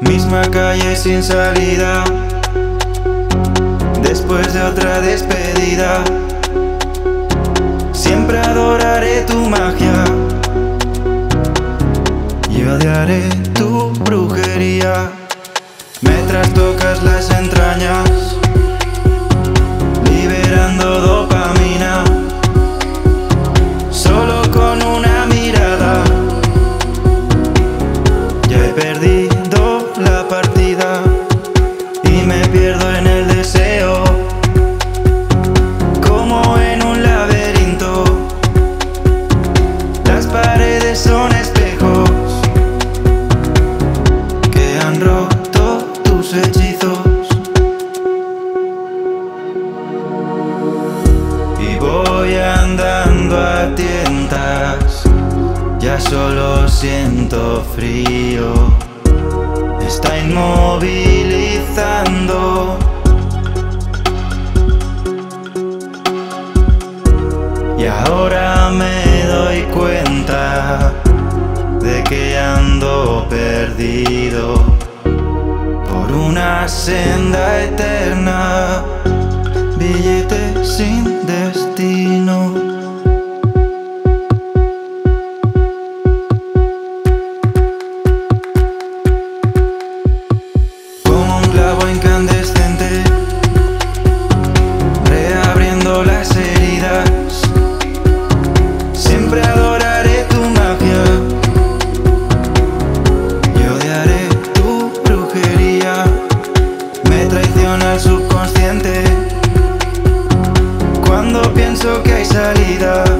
misma calle sin salida. Después de otra despedida, siempre adoraré tu magia y odiaré tu brujería. Me trastocas las entrañas, pierdo en el deseo, como en un laberinto. Las paredes son espejos que han roto tus hechizos. Y voy andando a tientas, ya solo siento frío. Está Y ahora me doy cuenta de que ando perdido por una senda eterna, salida.